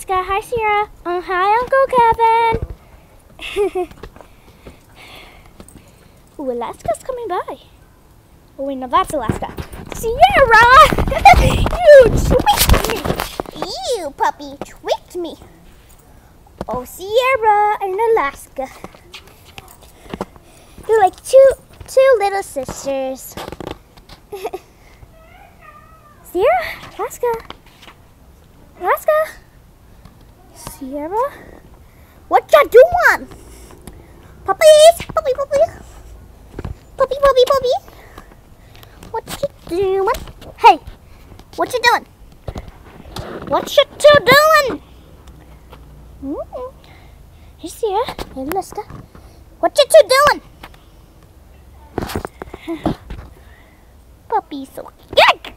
Alaska. Hi, Sierra. Uh, hi, Uncle Kevin. Ooh, Alaska's coming by. Oh, wait, no, that's Alaska. Sierra! you tricked me! You, puppy, tricked me. Oh, Sierra and Alaska. You're like two, two little sisters. Sierra, Alaska, Alaska, Sierra, what you doing? Puppies, puppy, puppy, puppy, puppy, puppy. What you doing? Hey, what you doing? What you two doing? Mm. Hey, Sierra, hey, Alaska, what you two doing? Puppy, so yuck!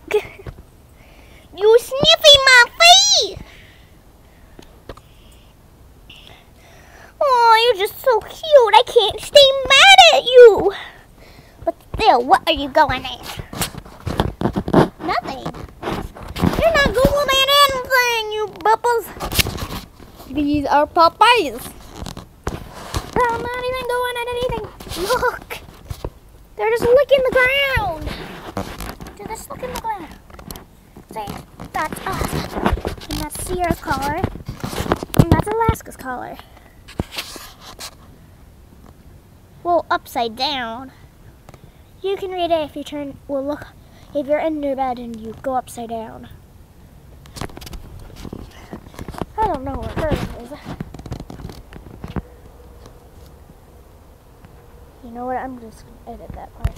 You sniffing my feet! Oh, you're just so cute. I can't stay mad at you. But still, what are you going at? Nothing. You're not going at anything, you bubbles. These are puppies. I'm not even going at anything. Look. They're just licking the ground. They're just licking the ground. See, that's us. And that's Sierra's collar. And that's Alaska's collar. Well, upside down. You can read it if you turn, well, look, if you're in your bed and you go upside down. I don't know where hers is. You know what? I'm just going to edit that part.